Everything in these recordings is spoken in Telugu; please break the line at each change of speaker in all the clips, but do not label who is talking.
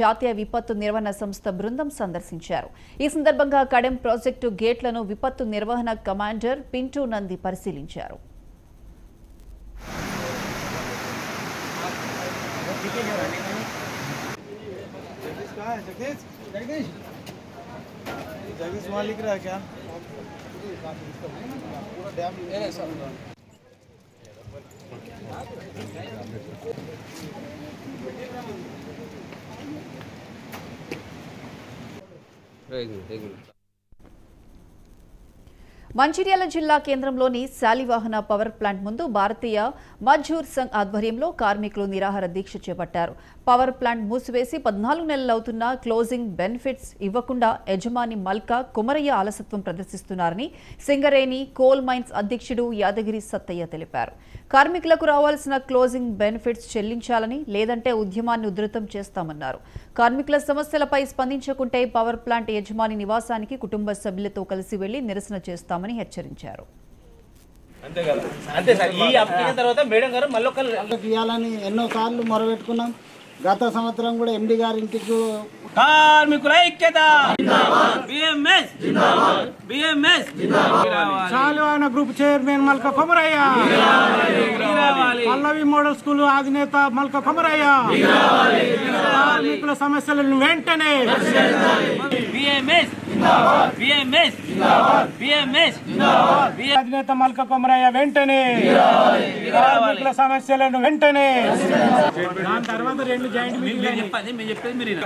జాతీయ విపత్తు నిర్వహణ సంస్థ బృందం సందర్శించారు. ఈ సందర్భంగా కడెం ప్రాజెక్టు గేట్లను విపత్తు నిర్వహణ కమాండర్ పింటూ నంది పరిశీలించారు. మంచిర్యాల జిల్లా కేంద్రంలోని శాలివాహన పవర్ ప్లాంట్ ముందు భారతీయ మజ్జూర్ సంఘ్ ఆధ్వర్యంలో కార్మికులు నిరాహార దీక్ష చేపట్టారు. పవర్ ప్లాంట్ మూసివేసి పద్నాలుగు నెలలవుతున్నా క్లోజింగ్ బెనిఫిట్స్ ఇవ్వకుండా యజమాని మల్కా కుమరయ్య అలసత్వం ప్రదర్శిస్తున్నారని సింగరేణి కోల్ మైన్స్ అధ్యక్షుడు యాదగిరి సత్తయ్య తెలిపారు. కార్మికులకు రావాల్సిన క్లోజింగ్ బెనిఫిట్స్ చెల్లించాలని లేదంటే ఉద్యమాన్ని ఉధృతం చేస్తామన్నారు. కార్మికుల సమస్యలపై స్పందించకుంటే పవర్ ప్లాంట్ యజమాని నివాసానికి కుటుంబ సభ్యులతో కలిసి వెళ్ళి నిరసన చేస్తామని హెచ్చరించారు.
అంతే సార్. ఈ అప్లికేషన్ తర్వాత మేడం గారు మళ్ళీ
ఇవ్వాలని ఎన్నో సార్లు మొరబెట్టుకున్నాం గత సంవత్సరం కూడా ఎండి గారి ఇంటికి
కార్మికుల ఐక్యత
BMS. Group chairman Malka Komaraiah. Pallavi model school అధినేత మల్క కొమరయ్య. కార్మికుల సమస్యలను వెంటనే.
బిఎంఎస్. బిఎంఎస్. బిఎంఎస్.
అధినేత మల్క కొమరయ్య వెంటనే. కార్మికుల సమస్యలను వెంటనే. దాని తర్వాత రెండు జాయింట్ మీటింగ్
చెప్పండి మేము చెప్పేది మీరు.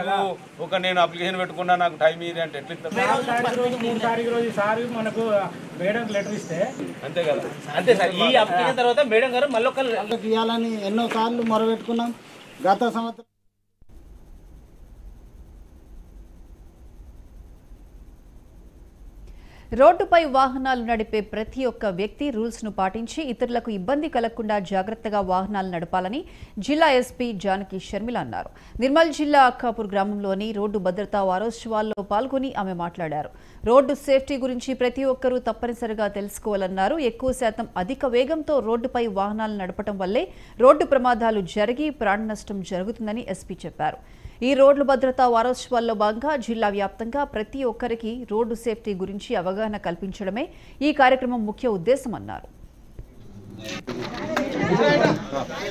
ఒక నేను అప్లికేషన్ పెట్టుకున్నా నాకు టైం ఇది అంటే ఎట్లా ఇస్తారు?
రోజు మూడు తారీఖు రోజు సార్ మనకు మేడం లెటర్ ఇస్తే.
అంతే కదా?
అంతే సార్ ఈ అప్లికేషన్ తర్వాత మేడం గారు మళ్ళీ ఒక
ఇవ్వాలని ఎన్నో సార్లు మొరబెట్టుకున్నాం గత సంవత్సరం
రోడ్డుపై వాహనాలు నడిపే ప్రతి ఒక్క వ్యక్తి రూల్స్ను పాటించి ఇతరులకు ఇబ్బంది కలగకుండా జాగ్రత్తగా వాహనాలు నడపాలని జిల్లా ఎస్పీ జానకి షర్మిల అన్నారు. నిర్మల్ జిల్లా అక్కాపూర్ గ్రామంలోని రోడ్డు భద్రతా వారోత్సవాల్లో పాల్గొని ఆమె మాట్లాడారు. రోడ్డు సేఫ్టీ గురించి ప్రతి ఒక్కరూ తప్పనిసరిగా తెలుసుకోవాలన్నారు. ఎక్కువ శాతం అధిక వేగంతో రోడ్డుపై వాహనాలు నడపడం వల్లే రోడ్డు ప్రమాదాలు జరిగి ప్రాణ నష్టం జరుగుతుందని ఎస్పీ చెప్పారు. ఈ రోడ్లు భద్రతా వారోత్సవాల్లో భాగంగా జిల్లా వ్యాప్తంగా ప్రతి ఒక్కరికి రోడ్డు సేఫ్టీ గురించి అవగాహన కల్పించడమే ఈ కార్యక్రమం ముఖ్య ఉద్దేశమన్నారు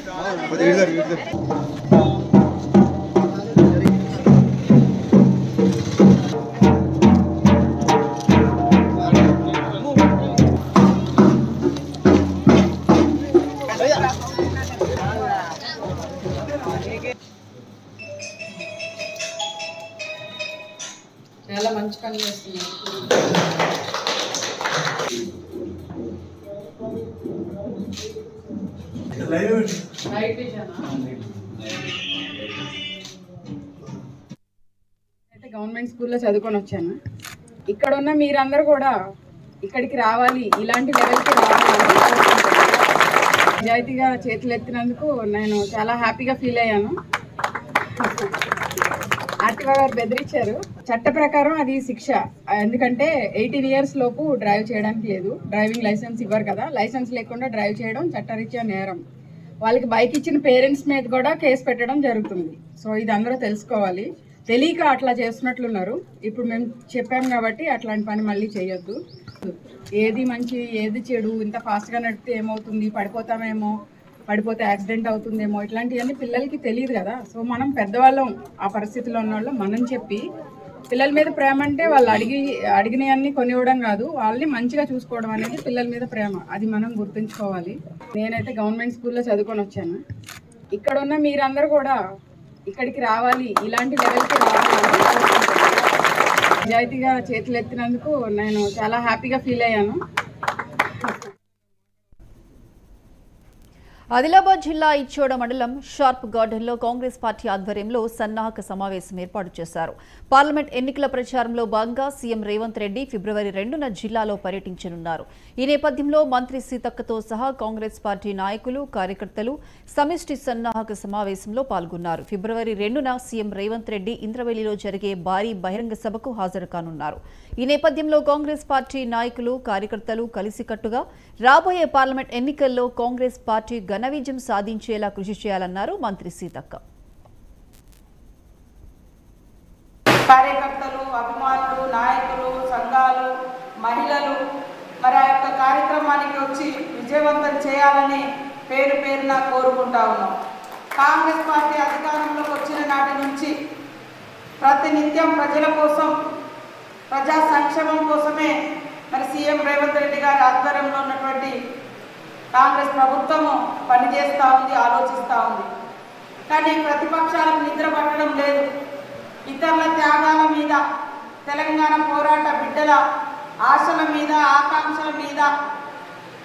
చాలా మంచి పని అయితే గవర్నమెంట్ స్కూల్లో చదువుకొని వచ్చాను. ఇక్కడ ఉన్న మీరందరూ కూడా ఇక్కడికి రావాలి ఇలాంటి లెవెల్కి రావాలి నిజాయితీగా చేతులు ఎత్తినందుకు నేను చాలా హ్యాపీగా ఫీల్ అయ్యాను. యాక్టివా గారు బెదిరించారు. చట్ట ప్రకారం అది శిక్ష. ఎందుకంటే ఎయిటీన్ ఇయర్స్ లోపు డ్రైవ్ చేయడానికి లేదు. డ్రైవింగ్ లైసెన్స్ ఇవ్వరు కదా. లైసెన్స్ లేకుండా డ్రైవ్ చేయడం చట్టరీత్యా నేరం. వాళ్ళకి బైక్ ఇచ్చిన పేరెంట్స్ మీద కూడా కేసు పెట్టడం జరుగుతుంది. సో ఇది అందరూ తెలుసుకోవాలి. తెలియక అట్లా చేస్తున్నట్లున్నారు. ఇప్పుడు మేము చెప్పాం కాబట్టి అట్లాంటి పని మళ్ళీ చేయొద్దు. ఏది మంచి ఏది చెడు ఇంత ఫాస్ట్గా నడిపితే ఏమవుతుంది పడిపోతామేమో పడిపోతే యాక్సిడెంట్ అవుతుందేమో ఇట్లాంటివన్నీ పిల్లలకి తెలియదు కదా. సో మనం పెద్దవాళ్ళం ఆ పరిస్థితిలో ఉన్న వాళ్ళు మనం చెప్పి పిల్లల మీద ప్రేమ అంటే వాళ్ళు అడిగి అడిగినవన్నీ కొనివ్వడం కాదు. వాళ్ళని మంచిగా చూసుకోవడం అనేది పిల్లల మీద ప్రేమ. అది మనం గుర్తుంచుకోవాలి. నేనైతే గవర్నమెంట్ స్కూల్లో చదువుకొని వచ్చాను. ఇక్కడ ఉన్న మీరందరూ కూడా ఇక్కడికి రావాలి. ఇలాంటి లెవెల్కి రావాలి. నిజాయితీగా చేతులు ఎత్తినందుకు నేను చాలా హ్యాపీగా ఫీల్ అయ్యాను.
ఆదిలాబాద్ జిల్లా ఇచ్చోడ మండలం షార్ప్ గార్డెన్లో కాంగ్రెస్ పార్టీ ఆధ్వర్యంలో సన్నాహక సమావేశం ఏర్పాటు చేశారు. పార్లమెంట్ ఎన్నికల ప్రచారంలో భాగంగా సీఎం రేవంత్ రెడ్డి ఫిబ్రవరి రెండున జిల్లాలో పర్యటించనున్నారు. ఈ నేపథ్యంలో మంత్రి సీతక్కతో సహా కాంగ్రెస్ పార్టీ నాయకులు కార్యకర్తలు సమిష్టి సన్నాహక సమావేశంలో పాల్గొన్నారు. ఫిబ్రవరి రెండున సీఎం రేవంత్ రెడ్డి ఇంద్రవెల్లిలో జరిగే భారీ బహిరంగ సభకు హాజరు కానున్నారు. ఈ నేపథ్యంలో కాంగ్రెస్ పార్టీ నాయకులు కార్యకర్తలు కలిసికట్టుగా రాబోయే పార్లమెంట్ ఎన్నికల్లో కాంగ్రెస్ పార్టీ ఘన విజయం సాధించేలా కృషి చేయాలన్నారు మంత్రి సీతక్క.
కార్యకర్తలు అభిమానులు నాయకులు సంఘాలు మహిళలు మరి ఆ యొక్క కార్యక్రమానికి వచ్చి విజయవంతం చేయాలని పేరు పేరున కోరుకుంటా ఉన్నాం. కాంగ్రెస్ పార్టీ అధికారంలోకి వచ్చిన నాటి నుంచి ప్రతినిత్యం ప్రజల కోసం ప్రజా సంక్షేమం కోసమే మరి సీఎం రేవంత్ రెడ్డి గారి ఆధ్వర్యంలో ఉన్నటువంటి కాంగ్రెస్ ప్రభుత్వము పనిచేస్తూ ఉంది ఆలోచిస్తూ ఉంది. కానీ ప్రతిపక్షాలకు నిద్ర పట్టడం లేదు. ఇతరుల త్యాగాల మీద తెలంగాణ పోరాట బిడ్డల ఆశల మీద ఆకాంక్షల మీద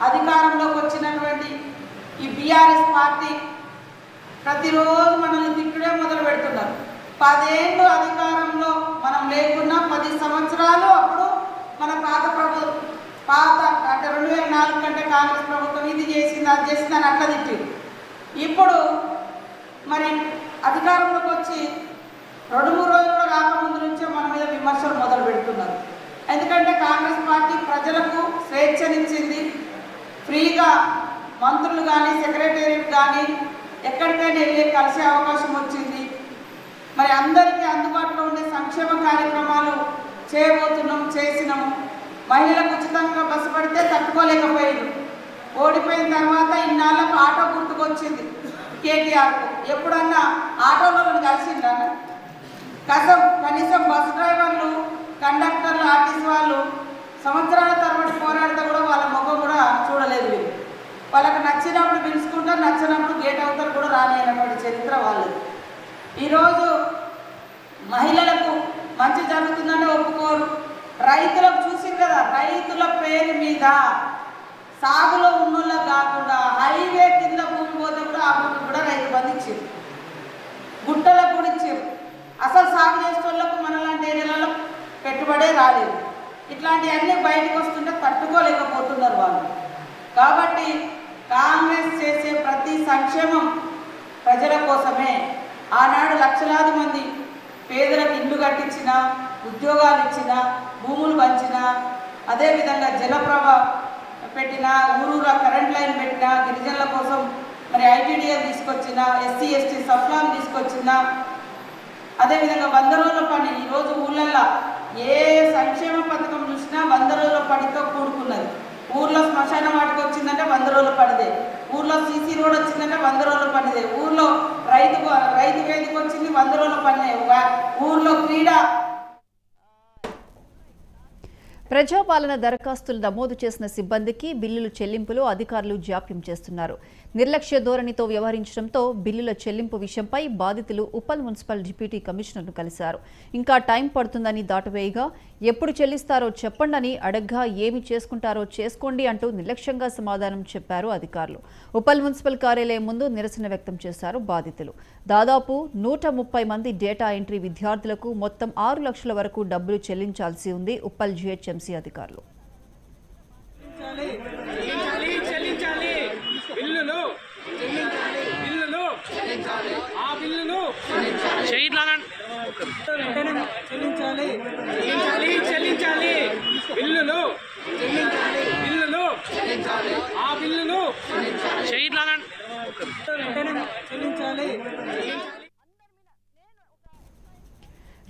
అధికారంలోకి వచ్చినటువంటి ఈ బీఆర్ఎస్ పార్టీ ప్రతిరోజు మనల్ని తిట్టుడే మొదలు పెడుతున్నారు. పదేళ్ళు అధికారంలో మనం లేకున్నా పది సంవత్సరాలు అప్పుడు మన పాత ప్రభు పాత అంటే రెండు వేల నాలుగు కంటే కాంగ్రెస్ ప్రభుత్వం ఇది చేసింది అది చేసింది అని అట్లా తిట్టింది ఇప్పుడు మరి అధికారంలోకి వచ్చి రెండు మూడు రోజులు కూడా కాకముందు నుంచే మన మీద విమర్శలు మొదలు పెడుతున్నారు. ఎందుకంటే కాంగ్రెస్ పార్టీ ప్రజలకు స్వేచ్ఛనిచ్చింది. ఫ్రీగా మంత్రులు కానీ సెక్రటేరియట్ కానీ ఎక్కడికైనా వెళ్ళి కలిసే అవకాశం వచ్చింది. మరి అందరికీ అందుబాటులో ఉండే సంక్షేమ కార్యక్రమాలు చేయబోతున్నాం చేసినాము. మహిళలకు ఉచితంగా బస్సు పడితే తట్టుకోలేకపోయారు ఓడిపోయిన తర్వాత ఇన్నాళ్ళకు ఆటో గుర్తుకొచ్చింది కేటీఆర్కు. ఎప్పుడన్నా ఆటోలో కలిసిందా కసం కనీసం బస్ డ్రైవర్లు కండక్టర్లు ఆర్టీసీ వాళ్ళు సంవత్సరాల తర్వాత పోరాడితే కూడా వాళ్ళ ముఖం కూడా చూడలేదు వీళ్ళు. వాళ్ళకి నచ్చినప్పుడు పిలుచుకుంటారు నచ్చినప్పుడు గేట్ అవుతారు కూడా రానియనటువంటి చరిత్ర వాళ్ళది. ఈరోజు మహిళలకు మంచి జరుగుతుందని ఒప్పుకోరు. రైతులకు చూసి కదా రైతుల పేరు మీద సాగులో ఉన్నోళ్ళ కాకుండా హైవే కింద భూమి పోతే కూడా ఆ భూమి కూడా రైతు బంధు ఇచ్చారు గుట్టలకు కూడా ఇచ్చారు అసలు సాగు చేసే వాళ్ళకు మనలాంటి ఏరియాలలో పెట్టుబడే రాలేదు. ఇట్లాంటివన్నీ బయటకు వస్తుంటే తట్టుకోలేకపోతున్నారు వాళ్ళు. కాబట్టి కాంగ్రెస్ చేసే ప్రతి సంక్షేమం ప్రజల కోసమే. ఆనాడు లక్షలాది మంది పేదలకు ఇల్లు కట్టించిన ఉద్యోగాలు ఇచ్చిన భూములు పంచిన అదేవిధంగా జలప్రభ పెట్టిన ఊరూరా కరెంట్ లైన్ పెట్టిన గిరిజనుల కోసం మరి ఐటీడీఎల్ తీసుకొచ్చిన ఎస్సీ ఎస్టీ సఫ్లాం తీసుకొచ్చిన అదేవిధంగా వంద రోజుల పని. ఈరోజు ఊళ్ళల్లో ఏ సంక్షేమ పథకం చూసినా వంద రోజుల పనితో కూడుకున్నది. ఊర్లో శ్మశాన వాటికి వచ్చిందంటే వంద రోజుల పనిదే. ఊర్లో సీసీ రోడ్ వచ్చిందంటే వంద రోజుల పనిదే. ఊర్లో రైతు రైతు వేదిక వచ్చింది వంద రోజుల పనిదే. ఊర్లో క్రీడా
ప్రజాపాలన దరఖాస్తులు నమోదు చేసిన సిబ్బందికి బిల్లులు చెల్లింపులో అధికారులు జాప్యం చేస్తున్నారు. నిర్లక్ష్య ధోరణితో వ్యవహరించడంతో బిల్లుల చెల్లింపు విషయంపై బాధితులు ఉప్పల్ మున్సిపల్ డిప్యూటీ కమిషనర్ను కలిశారు. ఇంకా టైం పడుతుందని దాటవేయగా ఎప్పుడు చెల్లిస్తారో చెప్పండని అడగ్గా ఏమి చేసుకుంటారో చేసుకోండి అంటూ నిర్లక్ష్యంగా సమాధానం చెప్పారు అధికారులు. ఉప్పల్ మున్సిపల్ కార్యాలయం ముందు నిరసన వ్యక్తం చేశారు బాధితులు. దాదాపు నూట ముప్పై మంది డేటా ఎంట్రీ విద్యార్థులకు మొత్తం ఆరు లక్షల వరకు డబ్బులు చెల్లించాల్సి ఉంది ఉప్పల్ జిహెచ్ఎంసీ అధికారులు
చెల్లించాలి చెల్లించాలి బిల్లులు బిల్లులు ఆ బిల్లులు చెల్లించాలి. చెల్లించాలి చెల్లించాలి. బిల్లులు బిల్లులు ఆ బిల్లులు వెంటనే చెల్లించాలి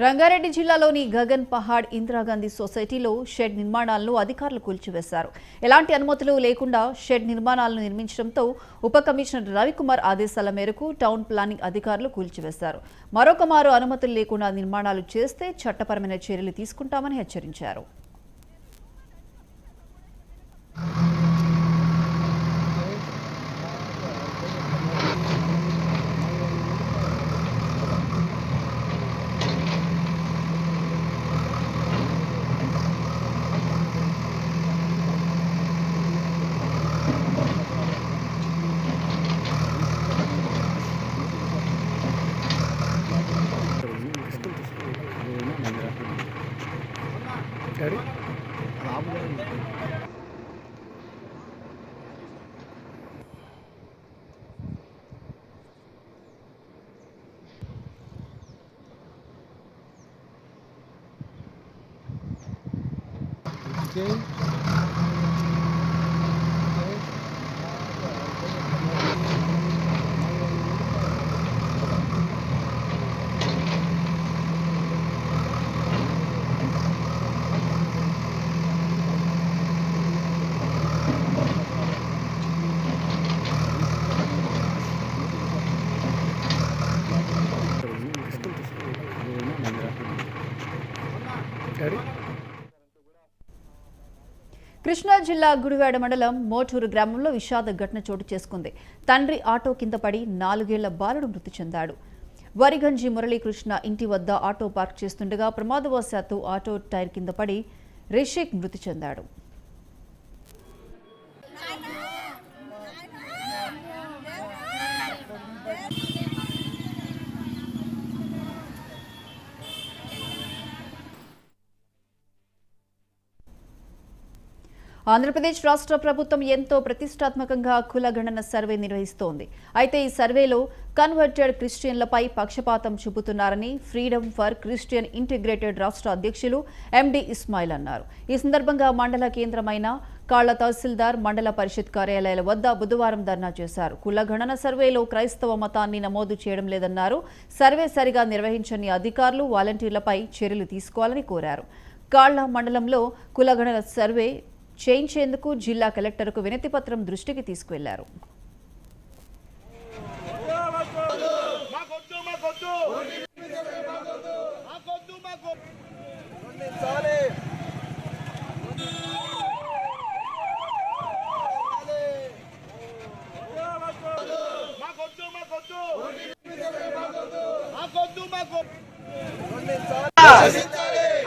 రంగారెడ్డి జిల్లాలోని గగన్ పహాడ్ ఇందిరాగాంధీ సొసైటీలో షెడ్ నిర్మాణాలను అధికారులు కూల్చివేశారు. ఎలాంటి అనుమతులు లేకుండా షెడ్ నిర్మాణాలను నిర్మించడంతో ఉప కమిషనర్ రవికుమార్ ఆదేశాల మేరకు టౌన్ ప్లానింగ్ అధికారులు కూల్చివేశారు. మరొక మారు అనుమతులు లేకుండా నిర్మాణాలు చేస్తే చట్టపరమైన చర్యలు తీసుకుంటామని హెచ్చరించారు. కృష్ణా జిల్లా గుడివాడ మండలం మోటూరు గ్రామంలో విషాద ఘటన చోటు చేసుకుంది. తండ్రి ఆటో కింద పడి నాలుగేళ్ళ బాలుడు మృతి చెందాడు. వరిగంజి మురళీకృష్ణ ఇంటి వద్ద ఆటో పార్క్ చేస్తుండగా ప్రమాదవశాత్తు ఆటో టైర్ కింద పడి రిషిక్ మృతి చెందాడు. ఆంధ్రప్రదేశ్ రాష్ట్ర ప్రభుత్వం ఎంతో ప్రతిష్టాత్మకంగా కులగణన సర్వే నిర్వహిస్తోంది. అయితే ఈ సర్వేలో కన్వర్టెడ్ క్రిస్టియన్లపై పక్షపాతం చూపుతున్నారని ఫ్రీడమ్ ఫర్ క్రిస్టియన్ ఇంటిగ్రేటెడ్ రాష్ట్ర అధ్యక్షులు ఎండి ఇస్మాయిల్ అన్నారు. ఈ సందర్భంగా మండల కేంద్రమైన కాళ్ళ తహసీల్దార్ మండల పరిషత్ కార్యాలయాల వద్ద బుధవారం ధర్నా చేశారు. కులగణన సర్వేలో క్రైస్తవ మతాన్ని నమోదు చేయడం లేదన్నారు. సర్వే సరిగా నిర్వహించని అధికారులు వాలంటీర్లపై చర్యలు తీసుకోవాలని కోరారు. కాళ్ళ మండలంలో కులగణన సర్వే చేయించేందుకు జిల్లా కలెక్టర్కు వినతి పత్రం దృష్టికి తీసుకువెళ్ళారు.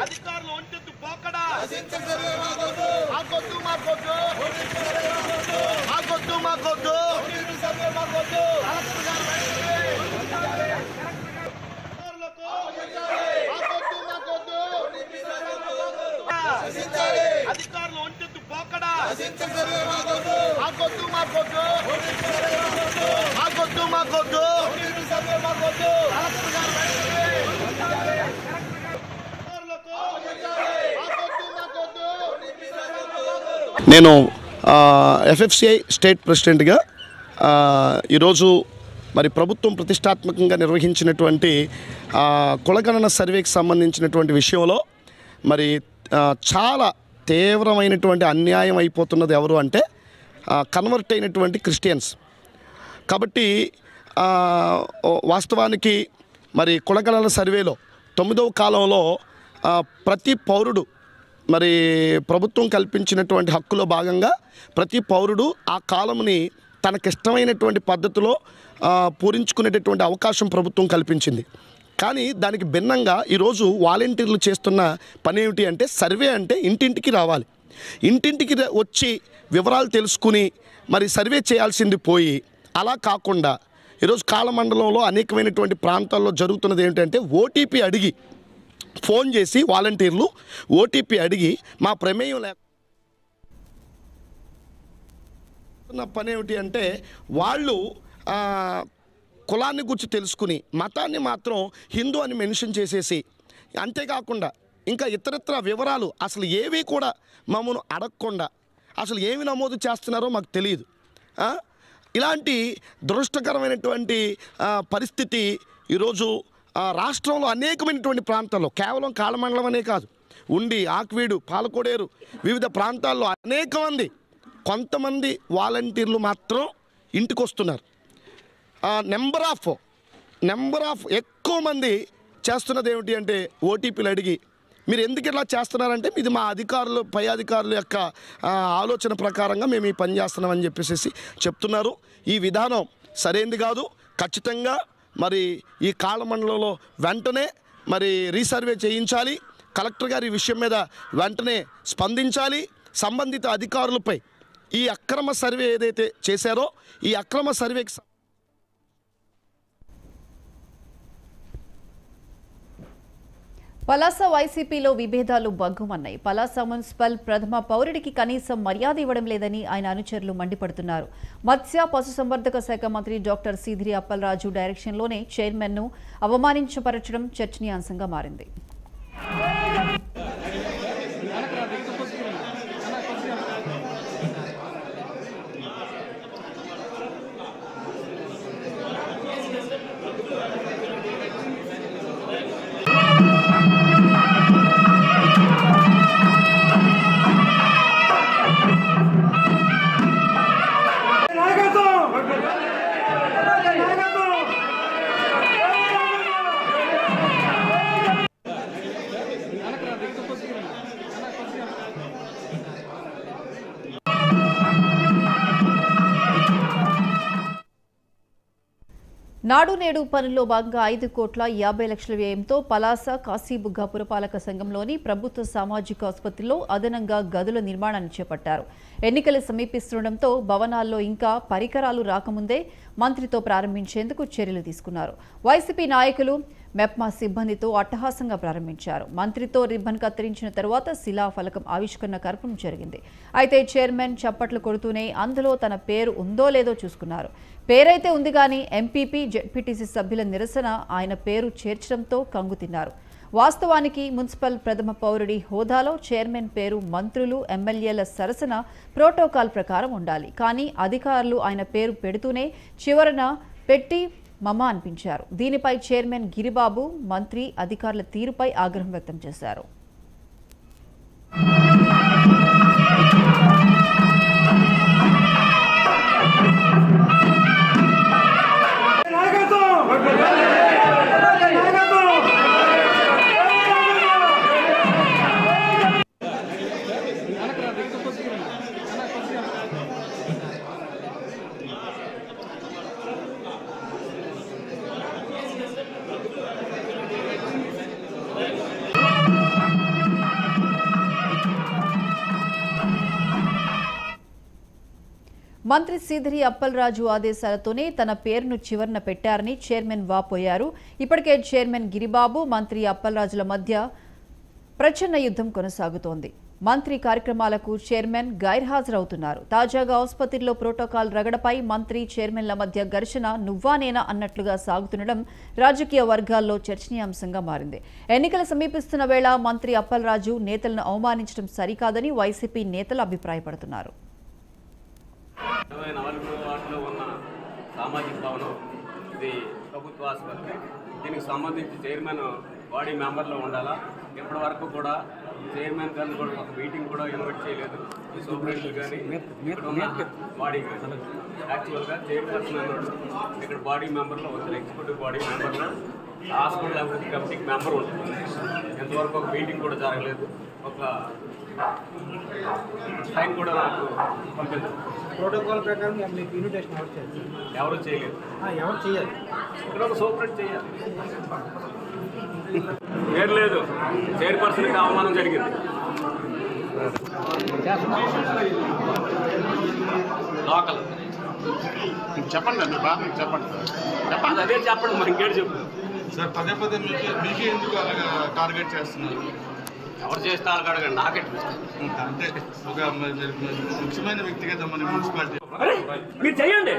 అధికారులు ఒంటెత్తు పోకడా. మాకొద్దు మాకొద్దు మాకొద్దు మాకొద్దు మాకొద్దు అధికారులు ఒంటెత్తు పోకడా మాకొద్దు మాకొద్దు మాకొద్దు మాకొద్దు మాకొద్దు
నేను ఎఫ్ఎఫ్సిఐ స్టేట్ ప్రెసిడెంట్గా ఈరోజు మరి ప్రభుత్వం ప్రతిష్టాత్మకంగా నిర్వహించినటువంటి కులగణన సర్వేకి సంబంధించినటువంటి విషయంలో మరి చాలా తీవ్రమైనటువంటి అన్యాయం అయిపోతున్నది ఎవరు అంటే కన్వర్ట్ అయినటువంటి క్రిస్టియన్స్. కాబట్టి వాస్తవానికి మరి కులగణన సర్వేలో తొమ్మిదవ కాలంలో ప్రతి పౌరుడు మరి ప్రభుత్వం కల్పించినటువంటి హక్కులో భాగంగా ప్రతి పౌరుడు ఆ కాలంని తనకిష్టమైనటువంటి పద్ధతిలో పూరించుకునేటటువంటి అవకాశం ప్రభుత్వం కల్పించింది. కానీ దానికి భిన్నంగా ఈరోజు వాలంటీర్లు చేస్తున్న పని ఏమిటి అంటే సర్వే అంటే ఇంటింటికి రావాలి. ఇంటింటికి వచ్చి వివరాలు తెలుసుకుని మరి సర్వే చేయాల్సింది పోయి అలా కాకుండా ఈరోజు కాలమండలంలో అనేకమైనటువంటి ప్రాంతాల్లో జరుగుతున్నది ఏంటంటే ఓటీపీ అడిగి ఫోన్ చేసి వాలంటీర్లు ఓటీపీ అడిగి మా ప్రమేయం లేక నా పని ఏమిటి అంటే వాళ్ళు కులాన్ని గురించి తెలుసుకుని మతాన్ని మాత్రం హిందూ అని మెన్షన్ చేసేసి అంతేకాకుండా ఇంకా ఇతరత్ర వివరాలు అసలు ఏవి కూడా మమ్మల్ని అడగకుండా అసలు ఏమి నమోదు చేస్తున్నారో మాకు తెలియదు. ఇలాంటి దురదృష్టకరమైనటువంటి పరిస్థితి ఈరోజు రాష్ట్రంలో అనేకమైనటువంటి ప్రాంతాల్లో కేవలం కాలమండలం అనే కాదు ఉండి ఆక్వీడు పాలకోడేరు వివిధ ప్రాంతాల్లో అనేక మంది కొంతమంది వాలంటీర్లు మాత్రం ఇంటికి వస్తున్నారు నెంబర్ ఆఫ్ నెంబర్ ఆఫ్ ఎక్కువ మంది చేస్తున్నది ఏమిటి అంటే ఓటీపీలు అడిగి మీరు ఎందుకు ఇలా చేస్తున్నారంటే ఇది మా అధికారులు పై అధికారుల యొక్క ఆలోచన ప్రకారంగా మేము ఈ పని చేస్తున్నామని చెప్పేసి చెప్తున్నారు. ఈ విధానం సరైనది కాదు. ఖచ్చితంగా మరి ఈ కాలమండలంలో వెంటనే మరి రీసర్వే చేయించాలి. కలెక్టర్ గారి ఈ విషయం మీద వెంటనే స్పందించాలి. సంబంధిత అధికారులపై ఈ అక్రమ సర్వే ఏదైతే చేశారో ఈ అక్రమ సర్వేకి
పలాస వైసీపీలో విభేదాలు భగ్గుమన్నాయి. పలాస మున్సిపల్ ప్రథమ పౌరుడికి కనీసం మర్యాద ఇవ్వడం లేదని ఆయన అనుచరులు మండిపడుతున్నారు. మత్స్య పశుసంవర్ధక శాఖ మంత్రి డాక్టర్ సీదిరి అప్పలరాజు డైరెక్షన్లోనే చైర్మన్ను అవమానించపరచడం చర్చనీయాంశంగా మారింది. నాడు నేడు పనుల్లో భాగంగా ఐదు కోట్ల యాభై లక్షల వ్యయంతో పలాస కాశీబుగ్గ పురపాలక సంఘంలోని ప్రభుత్వ సామాజిక ఆసుపత్రిలో అదనంగా గదుల నిర్మాణాన్ని చేపట్టారు. ఎన్నికలు సమీపిస్తుండటంతో భవనాల్లో ఇంకా పరికరాలు రాకముందే మంత్రితో ప్రారంభించేందుకు చర్యలు తీసుకున్నారు. వైసీపీ నాయకులు మెప్మా సిబ్బందితో అట్టహాసంగా ప్రారంభించారు. మంత్రితో రిబ్బన్ కత్తిరించిన తర్వాత శిలా ఫలకం ఆవిష్కరణ కార్యక్రమం జరిగింది. అయితే చైర్మన్ చప్పట్లు కొడుతూనే అందులో తన పేరు ఉందో లేదో చూసుకున్నారు. పేరైతే ఉంది కానీ ఎంపీపీ జెడ్పీటీసీ సభ్యుల నిరసన ఆయన పేరు చేర్చడంతో కంగుతిన్నారు వాస్తవానికి మున్సిపల్ ప్రథమ పౌరుడి హోదాలో చైర్మన్ పేరు మంత్రులు ఎమ్మెల్యేల సరసన ప్రోటోకాల్ ప్రకారం ఉండాలి. కానీ అధికారులు ఆయన పేరు పెడుతూనే చివరన పెట్టి మమ అనిపించారు. దీనిపై చైర్మన్ గిరిబాబు మంత్రి అధికారుల తీరుపై ఆగ్రహం వ్యక్తం చేశారు. మంత్రి సీదిరి అప్పలరాజు ఆదేశాలతోనే తన పేరును చివరన పెట్టారని చైర్మన్ వాపోయారు. ఇప్పటికే చైర్మన్ గిరిబాబు మంత్రి అప్పలరాజుల మధ్య ప్రచన్న యుద్ధం కొనసాగుతోంది. మంత్రి కార్యక్రమాలకు చైర్మన్ గైర్హాజరవుతున్నారు. తాజాగా ఆసుపత్రిలో ప్రోటోకాల్ రగడపై మంత్రి చైర్మన్ల మధ్య ఘర్షణ నువ్వానేనా అన్నట్లుగా సాగుతుండడం రాజకీయ వర్గాల్లో చర్చనీయాంశంగా మారింది. ఎన్నికలు సమీపిస్తున్న వేళ మంత్రి అప్పలరాజు నేతలను అవమానించడం సరికాదని వైసీపీ నేతలు అభిప్రాయపడుతున్నారు.
ఇరవై నాలుగు వాటిలో ఉన్న సామాజిక భవనం. ఇది ప్రభుత్వ ఆసుపత్రి. దీనికి సంబంధించి చైర్మన్ బాడీ మెంబర్లో ఉండాలా? ఇప్పటి వరకు కూడా చైర్మన్ గారిని కూడా ఒక మీటింగ్ కూడా ఇన్వైట్ చేయలేదు. ఈ సూపరింటెండెంట్ కానీ బాడీ కానీ యాక్చువల్గా చైర్పర్సన్ అన్నాడు ఇక్కడ బాడీ మెంబర్లో ఉంది ఎగ్జిక్యూటివ్ బాడీ మెంబర్లో హాస్పిటల్ అభివృద్ధి కమిటీకి మెంబర్ ఉంటుంది. ఎంతవరకు ఒక మీటింగ్ కూడా జరగలేదు. ఒక సైన్ కూడా నాకు పంపించదు
ప్రోటోకాల్ ప్రకారం మీకు ఇన్విటేషన్ ఎవరు చేయాలి
ఎవరు చేయలేదు.
ఎవరు చేయాలి
ఇక్కడ ఒక సూపరేట్ చేయాలి. పేరు లేదు. చైర్పర్సన్కి అవమానం జరిగింది. లోకల్.
చెప్పండి అండి బాగా చెప్పండి.
అది అదే చెప్పండి మరి ఇంకేడు చెప్పు
సార్ పదే పదే మీకే మీకే ఎందుకు అలాగా టార్గెట్ చేస్తున్నారు?
ఎవరు చేస్తారు అడగండి నాకే
అంటే ఒక ముఖ్యమైన వ్యక్తిగత మన మున్సిపాలిటీ
మీరు చెయ్యండి.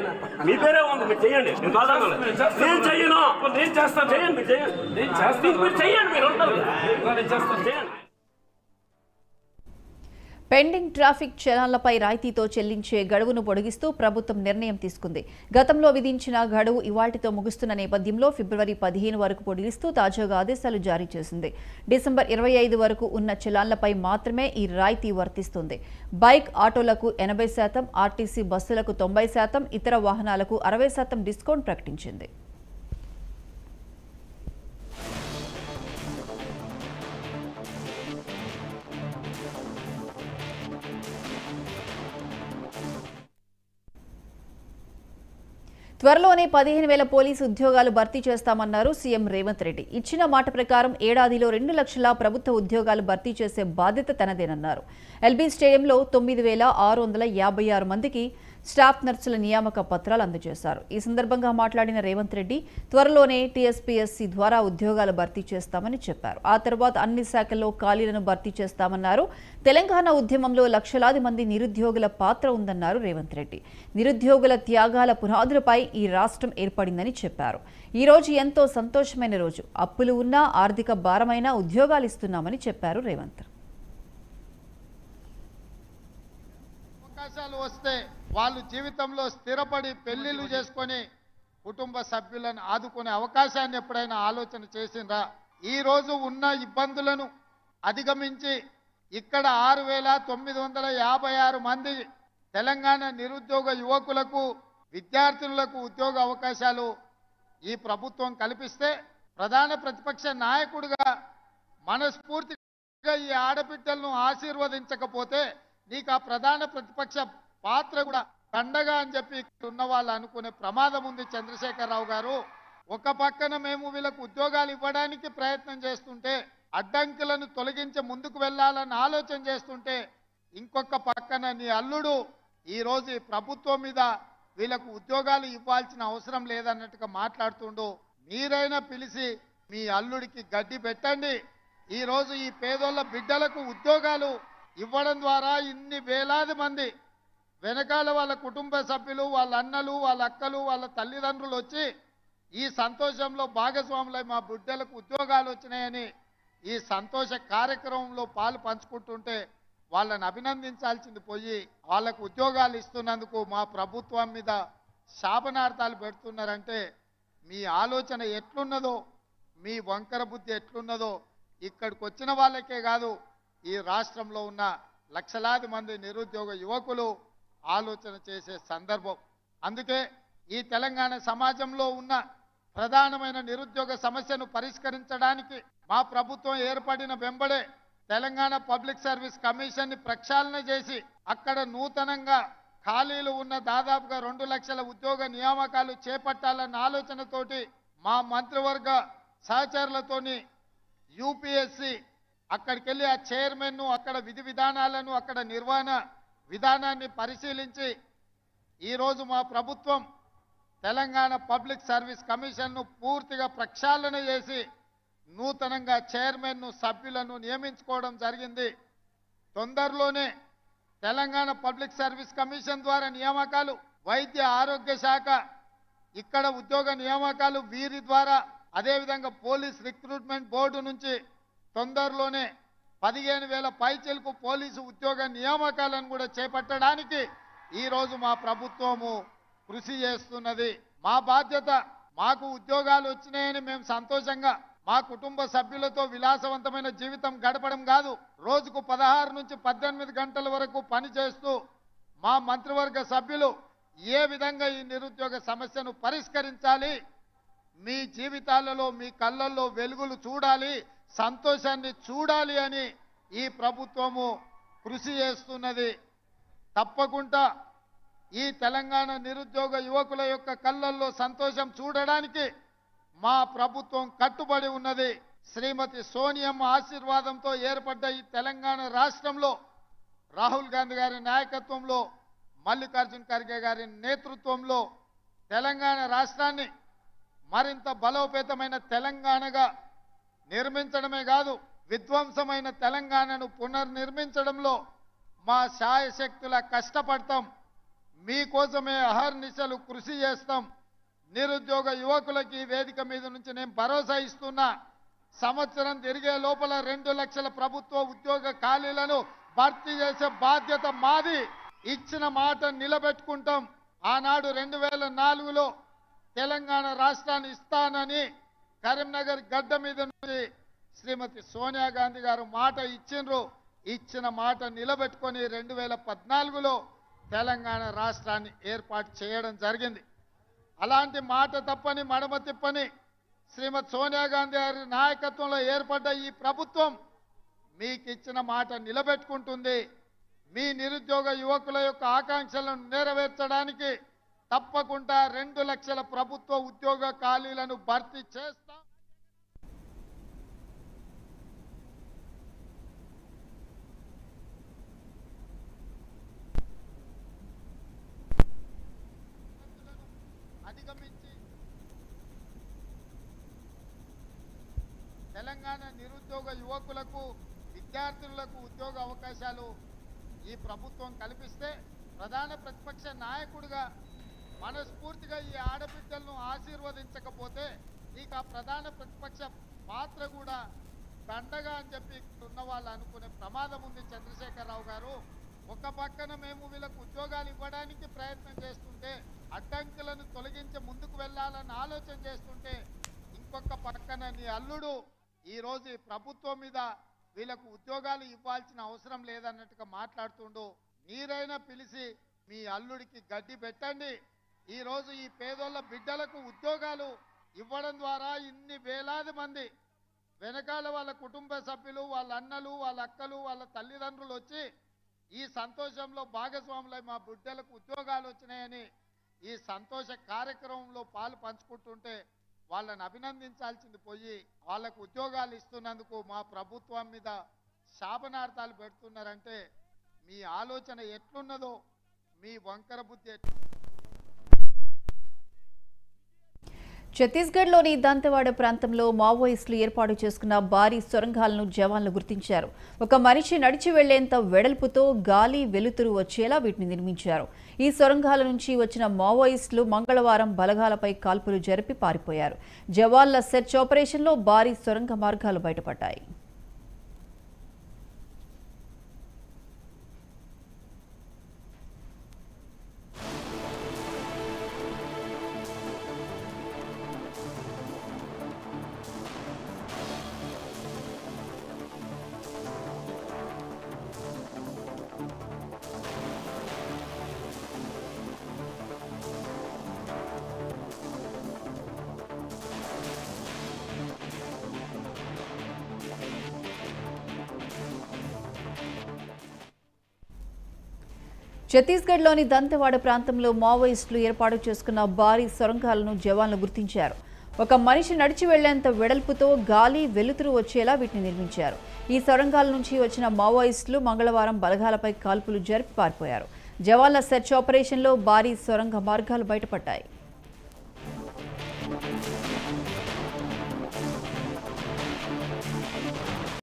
మీ పేరే ఉంది మీరు చెయ్యండి. నేను కాదనలేదు. నేను చెయ్యను. నేను చేస్తాను. చేయండి మీరు చేయండి నేను చేస్తాను. మీరు చెయ్యండి మీరు ఉంటారు. నేను చేస్తాను. చేయండి
పెండింగ్ ట్రాఫిక్ చలాన్లపై రాయితీతో చెల్లించే గడువును పొడిగిస్తూ ప్రభుత్వం నిర్ణయం తీసుకుంది. గతంలో విధించిన గడువు ఇవాటితో ముగుస్తున్న నేపథ్యంలో ఫిబ్రవరి పదిహేను వరకు పొడిగిస్తూ తాజాగా ఆదేశాలు జారీ చేసింది. డిసెంబర్ ఇరవై ఐదు వరకు ఉన్న చలాన్లపై మాత్రమే ఈ రాయితీ వర్తిస్తుంది. బైక్ ఆటోలకు ఎనభై శాతం ఆర్టీసీ బస్సులకు తొంభై శాతం ఇతర వాహనాలకు అరవై శాతం డిస్కౌంట్ ప్రకటించింది. త్వరలోనే పదిహేను వేల పోలీసు ఉద్యోగాలు భర్తీ చేస్తామన్నారు సీఎం రేవంత్ రెడ్డి. ఇచ్చిన మాట ప్రకారం ఏడాదిలో రెండు లక్షల ప్రభుత్వ ఉద్యోగాలు భర్తీ చేసే బాధ్యత తనదేనన్నారు. ఎల్బీ స్టేడియంలో తొమ్మిది వేల ఆరు వందల యాభై ఆరు మందికి స్టాఫ్ నర్సుల నియామక పత్రాలు అందజేశారు. ఈ సందర్భంగా మాట్లాడిన రేవంత్ రెడ్డి త్వరలోనే టీఎస్పీఎస్సీ ద్వారా ఉద్యోగాలు భర్తీ చేస్తామని చెప్పారు. ఆ తర్వాత అన్ని శాఖల్లో ఖాళీలను భర్తీ చేస్తామన్నారు. తెలంగాణ ఉద్యమంలో లక్షలాది మంది నిరుద్యోగుల పాత్ర ఉందన్నారు రేవంత్ రెడ్డి. నిరుద్యోగుల త్యాగాల పునాదులపై ఈ రాష్ట్రం ఏర్పడిందని చెప్పారు. ఈ రోజు ఎంతో సంతోషమైన రోజు. అప్పులు ఉన్నా ఆర్థిక భారమైన ఉద్యోగాలు ఇస్తున్నామని చెప్పారు రేవంత్.
అవకాశాలు వస్తే వాళ్ళు జీవితంలో స్థిరపడి పెళ్ళిళ్ళు చేసుకొని కుటుంబ సభ్యులను ఆదుకునే అవకాశాన్ని ఎప్పుడైనా ఆలోచన చేసిండ్రా? ఈ రోజు ఉన్న ఇబ్బందులను అధిగమించి ఇక్కడ ఆరు వేల తొమ్మిది వందల యాభై ఆరు మంది తెలంగాణ నిరుద్యోగ యువకులకు విద్యార్థినులకు ఉద్యోగ అవకాశాలు ఈ ప్రభుత్వం కల్పిస్తే ప్రధాన ప్రతిపక్ష నాయకుడిగా మనస్ఫూర్తిగా ఈ ఆడబిడ్డలను ఆశీర్వదించకపోతే నీకు ఆ ప్రధాన ప్రతిపక్ష పాత్ర కూడా దండగా అని చెప్పి ఉన్న వాళ్ళు అనుకునే ప్రమాదం ఉంది చంద్రశేఖరరావు గారు. ఒక పక్కన మేము వీళ్ళకు ఉద్యోగాలు ఇవ్వడానికి ప్రయత్నం చేస్తుంటే అడ్డంకులను తొలగించి ముందుకు వెళ్ళాలని ఆలోచన చేస్తుంటే ఇంకొక పక్కన నీ అల్లుడు ఈరోజు ఈ ప్రభుత్వం మీద వీళ్ళకు ఉద్యోగాలు ఇవ్వాల్సిన అవసరం లేదన్నట్టుగా మాట్లాడుతుండు. మీరైనా పిలిచి మీ అల్లుడికి గడ్డి పెట్టండి. ఈరోజు ఈ పేదోళ్ళ బిడ్డలకు ఉద్యోగాలు ఇవ్వడం ద్వారా ఇన్ని వేలాది మంది వెనకాల వాళ్ళ కుటుంబ సభ్యులు వాళ్ళ అన్నలు వాళ్ళ అక్కలు వాళ్ళ తల్లిదండ్రులు వచ్చి ఈ సంతోషంలో భాగస్వాములై మా బిడ్డలకు ఉద్యోగాలు వచ్చినాయని ఈ సంతోష కార్యక్రమంలో పాలు పంచుకుంటుంటే వాళ్ళని అభినందించాల్సింది పోయి వాళ్ళకు ఉద్యోగాలు ఇస్తున్నందుకు మా ప్రభుత్వం మీద శాపనార్థాలు పెడుతున్నారంటే మీ ఆలోచన ఎట్లున్నదో మీ వంకర బుద్ధి ఎట్లున్నదో ఇక్కడికి వచ్చిన వాళ్ళకే కాదు ఈ రాష్ట్రంలో ఉన్న లక్షలాది మంది నిరుద్యోగ యువకులు ఆలోచన చేసే సందర్భం. అందుకే ఈ తెలంగాణ సమాజంలో ఉన్న ప్రధానమైన నిరుద్యోగ సమస్యను పరిష్కరించడానికి మా ప్రభుత్వం ఏర్పడిన వెంబడే తెలంగాణ పబ్లిక్ సర్వీస్ కమిషన్ని ప్రక్షాళన చేసి అక్కడ నూతనంగా ఖాళీలు ఉన్న దాదాపుగా రెండు లక్షల ఉద్యోగ నియామకాలు చేపట్టాలన్న ఆలోచనతోటి మా మంత్రివర్గ సహచరులతోని యూపీఎస్సి అక్కడికి వెళ్ళి ఆ చైర్మన్ను అక్కడ విధి విధానాలను అక్కడ నిర్వహణ విధానాన్ని పరిశీలించి ఈరోజు మా ప్రభుత్వం తెలంగాణ పబ్లిక్ సర్వీస్ కమిషన్ను పూర్తిగా ప్రక్షాళన చేసి నూతనంగా చైర్మన్ను సభ్యులను నియమించుకోవడం జరిగింది. తొందరలోనే తెలంగాణ పబ్లిక్ సర్వీస్ కమిషన్ ద్వారా నియామకాలు వైద్య ఆరోగ్య శాఖ ఇక్కడ ఉద్యోగ నియామకాలు వీరి ద్వారా అదేవిధంగా పోలీస్ రిక్రూట్మెంట్ బోర్డు నుంచి తొందరలోనే పదిహేను వేల పైచలకు పోలీసు ఉద్యోగ నియామకాలను కూడా చేపట్టడానికి ఈరోజు మా ప్రభుత్వము కృషి చేస్తున్నది. మా బాధ్యత మాకు ఉద్యోగాలు వచ్చినాయని మేము సంతోషంగా మా కుటుంబ సభ్యులతో విలాసవంతమైన జీవితం గడపడం కాదు రోజుకు పదహారు నుంచి పద్దెనిమిది గంటల వరకు పనిచేస్తూ మా మంత్రివర్గ సభ్యులు ఏ విధంగా ఈ నిరుద్యోగ సమస్యను పరిష్కరించాలి మీ జీవితాలలో మీ కళ్ళల్లో వెలుగులు చూడాలి సంతోషాన్ని చూడాలి అని ఈ ప్రభుత్వము కృషి చేస్తున్నది. తప్పకుండా ఈ తెలంగాణ నిరుద్యోగ యువకుల యొక్క కళ్ళల్లో సంతోషం చూడడానికి మా ప్రభుత్వం కట్టుబడి ఉన్నది. శ్రీమతి సోనియమ్మ ఆశీర్వాదంతో ఏర్పడ్డ ఈ తెలంగాణ రాష్ట్రంలో రాహుల్ గాంధీ గారి నాయకత్వంలో మల్లికార్జున్ ఖర్గే గారి నేతృత్వంలో తెలంగాణ రాష్ట్రాన్ని మరింత బలోపేతమైన తెలంగాణగా నిర్మించడమే కాదు విధ్వంసమైన తెలంగాణను పునర్నిర్మించడంలో మా శాయశక్తుల కష్టపడతాం. మీకోసమే అహర్నిశలు కృషి చేస్తాం. నిరుద్యోగ యువకులకి వేదిక మీద నుంచి నేను భరోసా ఇస్తున్నా. సంవత్సరం తిరిగే లోపల రెండు లక్షల ప్రభుత్వ ఉద్యోగ ఖాళీలను భర్తీ చేసే బాధ్యత మాది. ఇచ్చిన మాట నిలబెట్టుకుంటాం. ఆనాడు రెండు వేల నాలుగులో తెలంగాణ రాష్ట్రాన్ని ఇస్తానని కరీంనగర్ గడ్డ మీద నుంచి శ్రీమతి సోనియా గాంధీ గారు మాట ఇచ్చిండ్రు. ఇచ్చిన మాట నిలబెట్టుకొని రెండు వేల పద్నాలుగులో తెలంగాణ రాష్ట్రాన్ని ఏర్పాటు చేయడం జరిగింది. అలాంటి మాట తప్పని మడమ తిప్పని శ్రీమతి సోనియా గాంధీ గారి నాయకత్వంలో ఏర్పడ్డ ఈ ప్రభుత్వం మీకు ఇచ్చిన మాట నిలబెట్టుకుంటుంది. మీ నిరుద్యోగ యువకుల యొక్క ఆకాంక్షలను నెరవేర్చడానికి తప్పకుండా రెండు లక్షల ప్రభుత్వ ఉద్యోగ ఖాళీలను భర్తీ చేస్తాం. అధిగమించి తెలంగాణ నిరుద్యోగ యువకులకు విద్యార్థులకు ఉద్యోగ అవకాశాలు ఈ ప్రభుత్వం కల్పిస్తే ప్రధాన ప్రతిపక్ష నాయకుడిగా మనస్ఫూర్తిగా ఈ ఆడబిడ్డలను ఆశీర్వదించకపోతే నీకు ఆ ప్రధాన ప్రతిపక్ష పాత్ర కూడా దండగా అని చెప్పి ఉన్న వాళ్ళు అనుకునే ప్రమాదం ఉంది చంద్రశేఖరరావు గారు. ఒక పక్కన మేము వీళ్ళకు ఉద్యోగాలు ఇవ్వడానికి ప్రయత్నం చేస్తుంటే అడ్డంకులను తొలగించి ముందుకు వెళ్ళాలని ఆలోచన చేస్తుంటే ఇంకొక పక్కన నీ అల్లుడు ఈరోజు ఈ ప్రభుత్వం మీద వీళ్ళకు ఉద్యోగాలు ఇవ్వాల్సిన అవసరం లేదన్నట్టుగా మాట్లాడుతుండు. మీరైనా పిలిచి మీ అల్లుడికి గడ్డి పెట్టండి. ఈరోజు ఈ పేదోళ్ళ బిడ్డలకు ఉద్యోగాలు ఇవ్వడం ద్వారా ఇన్ని వేలాది మంది వెనకాల వాళ్ళ కుటుంబ సభ్యులు వాళ్ళ అన్నలు వాళ్ళ అక్కలు వాళ్ళ తల్లిదండ్రులు వచ్చి ఈ సంతోషంలో భాగస్వాములై మా బిడ్డలకు ఉద్యోగాలు వచ్చినాయని ఈ సంతోష కార్యక్రమంలో పాలు పంచుకుంటుంటే వాళ్ళని అభినందించాల్సింది పోయి వాళ్ళకు ఉద్యోగాలు ఇస్తున్నందుకు మా ప్రభుత్వం మీద శాపనార్థాలు పెడుతున్నారంటే మీ ఆలోచన ఎట్లున్నదో మీ వంకర బుద్ధి ఎట్లు
ఛత్తీస్గఢ్లోని దంతెవాడ ప్రాంతంలో మావోయిస్టులు ఏర్పాటు చేసుకున్న భారీ సొరంగాలను జవాన్లు గుర్తించారు. ఒక మనిషి నడిచి వెళ్ళేంత వెడల్పుతో గాలి వెలుతురు వచ్చేలా వీటిని నిర్మించారు. ఈ సొరంగాల నుంచి వచ్చిన మావోయిస్టులు మంగళవారం బలగాలపై కాల్పులు జరిపి పారిపోయారు. జవాన్ల సెర్చ్ ఆపరేషన్లో భారీ సొరంగ మార్గాలు బయటపడ్డాయి. ఛత్తీస్గఢ్లోని దంతెవాడ ప్రాంతంలో మావోయిస్టులు ఏర్పాటు చేసుకున్న భారీ సొరంగాలను జవాన్లు గుర్తించారు. ఒక మనిషి నడిచి వెళ్ళేంత వెడల్పుతో గాలి వెలుతురు వచ్చేలా వీటిని నిర్మించారు. ఈ సొరంగాల నుంచి వచ్చిన మావోయిస్టులు మంగళవారం బలగాలపై కాల్పులు జరిపి పారిపోయారు. జవాన్ల సెర్చ్ ఆపరేషన్లో భారీ సొరంగ మార్గాలు బయటపడ్డాయి.